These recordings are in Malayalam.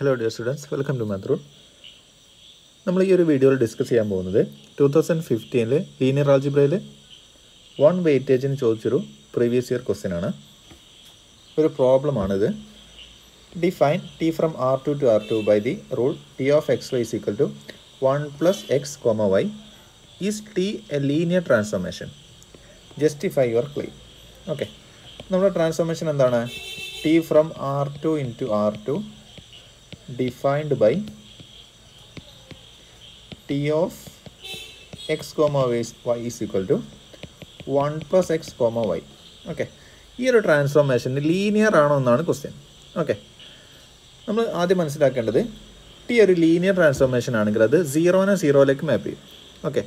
Hello dear students welcome to മാത്രൂർ നമ്മൾ ഈ ഒരു വീഡിയോയിൽ ഡിസ്കസ് ചെയ്യാൻ പോകുന്നത് ടു തൗസൻഡ് ഫിഫ്റ്റീനിൽ ലീനിയർ ആൾജിബ്രയിൽ വൺ വെയിറ്റേജിന് ചോദിച്ചൊരു പ്രീവിയസ് ഇയർ ക്വസ്റ്റ്യൻ ആണ്. ഒരു പ്രോബ്ലമാണിത് define T from R two to R two by the rule T of X Y equal to one plus X comma Y is T a linear transformation justify your claim okay നമ്മുടെ ട്രാൻസ്ഫോർമേഷൻ എന്താണ്? T from R two into R two by T of X comma Y Y is equal to one plus X comma Y okay ഈ ഒരു ട്രാൻസ്ഫോർമേഷൻ ലീനിയർ ആണോ എന്നാണ് ക്വസ്റ്റ്യൻ ഓക്കെ നമ്മൾ ആദ്യം മനസ്സിലാക്കേണ്ടത് ടി ഒരു ലീനിയർ ട്രാൻസ്ഫോർമേഷൻ ആണെങ്കിൽ അത് സീറോനെ സീറോയിലേക്ക് മാപ്പ് ചെയ്യും. ഓക്കെ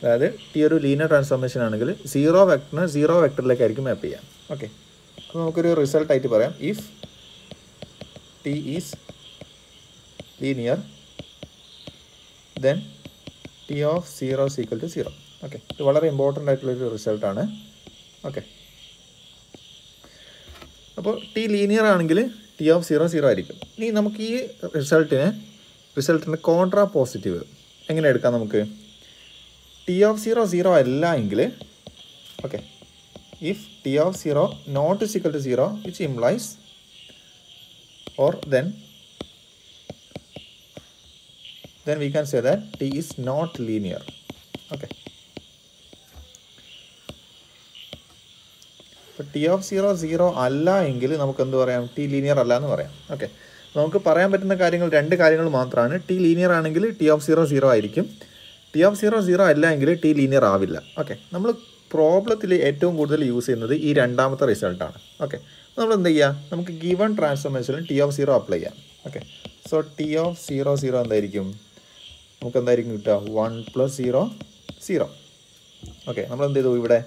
അതായത് ടി ഒരു ലീനിയർ ട്രാൻസ്ഫോർമേഷൻ ആണെങ്കിൽ സീറോ വെക്ടറിനെ സീറോ വെക്ടറിലേക്കായിരിക്കും മാപ്പ് ചെയ്യാം. ഓക്കെ അപ്പോൾ നമുക്കൊരു റിസൾട്ട് ആയിട്ട് പറയാം. If T is linear then T of zero equal to zero okay ഇത് വളരെ ഇമ്പോർട്ടന്റ് ആയിട്ടുള്ളൊരു റിസൾട്ടാണ് ഓക്കെ അപ്പോൾ ടി ലീനിയർ ആണെങ്കിൽ ടി ഓഫ് സീറോ സീറോ ആയിരിക്കും. ഇനി നമുക്ക് ഈ റിസൾട്ടിനെ റിസൾട്ടിന്റെ കോൺട്രാ പോസിറ്റീവ് എങ്ങനെ എടുക്കാം നമുക്ക്? ടി ഓഫ് സീറോ സീറോ അല്ല എങ്കിൽ okay if T of zero not is equal to zero which implies or then then we can say that t is not linear. Okay. ഇപ്പോൾ ടി ഓഫ് സീറോ സീറോ അല്ല എങ്കിൽ നമുക്ക് എന്ത് പറയാം? ടി ലീനിയർ അല്ല എന്ന് പറയാം. ഓക്കെ നമുക്ക് പറയാൻ പറ്റുന്ന കാര്യങ്ങൾ രണ്ട് കാര്യങ്ങൾ മാത്രമാണ്. ടി ലീനിയർ ആണെങ്കിൽ ടി ഓഫ് സീറോ സീറോ ആയിരിക്കും. ടി ഓഫ് സീറോ സീറോ അല്ല എങ്കിൽ ടി ലീനിയർ ആവില്ല. ഓക്കെ നമ്മൾ പ്രോബ്ലത്തിൽ ഏറ്റവും കൂടുതൽ യൂസ് ചെയ്യുന്നത് ഈ രണ്ടാമത്തെ റിസൾട്ടാണ് ഓക്കെ നമ്മൾ എന്ത് ചെയ്യുക നമുക്ക് ഗിവൺ ട്രാൻസ്ഫോർമേഷനിൽ ടി ഓഫ് സീറോ അപ്ലൈ ചെയ്യാം. Okay so T of zero zero എന്തായിരിക്കും? നമുക്ക് എന്തായിരിക്കും കിട്ടുക? One plus zero zero okay നമ്മൾ എന്ത് ചെയ്തു ഇവിടെ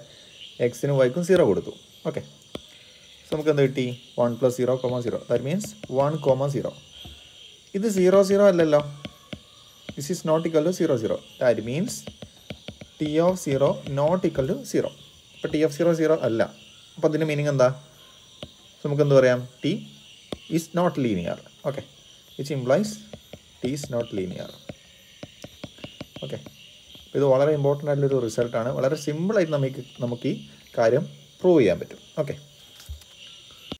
എക്സിനും വൈക്കും സീറോ കൊടുത്തു. ഓക്കെ സോ നമുക്ക് എന്ത് കിട്ടി? One plus zero comma zero that means one comma zero ഇത് സീറോ സീറോ അല്ലല്ലോ. This is not equal to zero zero that means T of zero not equal to zero ഇപ്പോൾ ടി ഓഫ് സീറോ സീറോ അല്ല. അപ്പോൾ അതിന്റെ മീനിങ് എന്താ? നമുക്ക് എന്ത് പറയാം? T is not linear okay which implies T is not linear okay. ഇത് വളരെ ഇമ്പോർട്ടന്റ് ആയിട്ടുള്ളൊരു റിസൾട്ടാണ് വളരെ സിമ്പിളായിട്ട് നമുക്ക് നമുക്ക് ഈ കാര്യം പ്രൂവ് ചെയ്യാൻ പറ്റും. ഓക്കെ.